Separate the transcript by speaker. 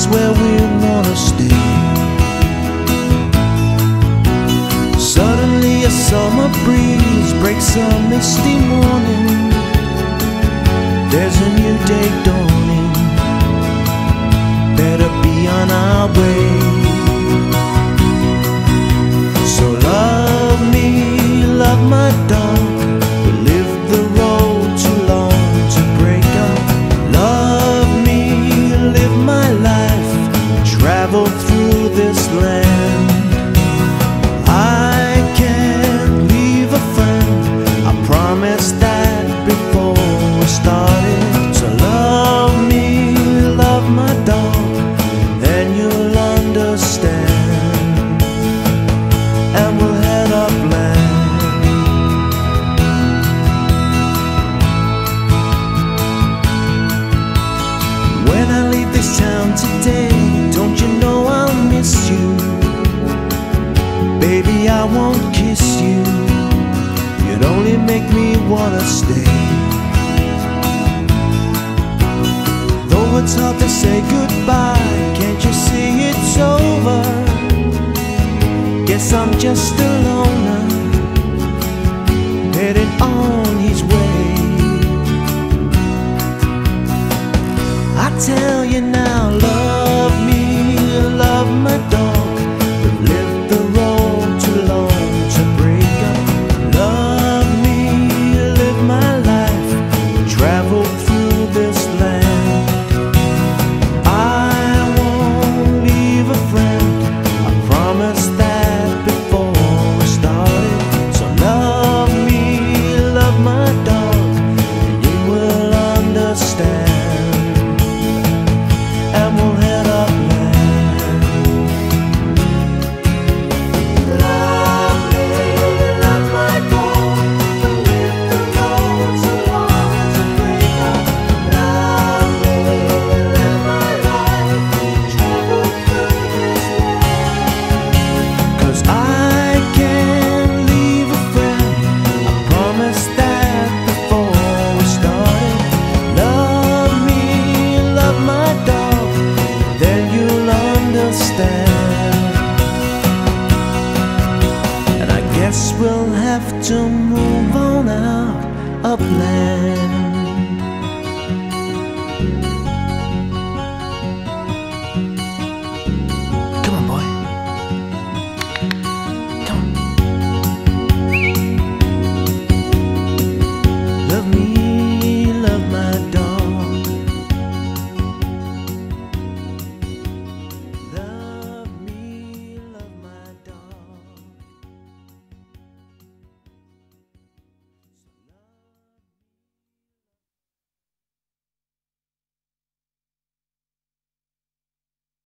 Speaker 1: That's where we wanna stay. Suddenly a summer breeze breaks a misty morning. There's a new day Baby, I won't kiss you. You'd only make me wanna stay. Though it's hard to say goodbye Can't you see it's over? Guess I'm just a loner Headed on his way. I tell have to move on out of land.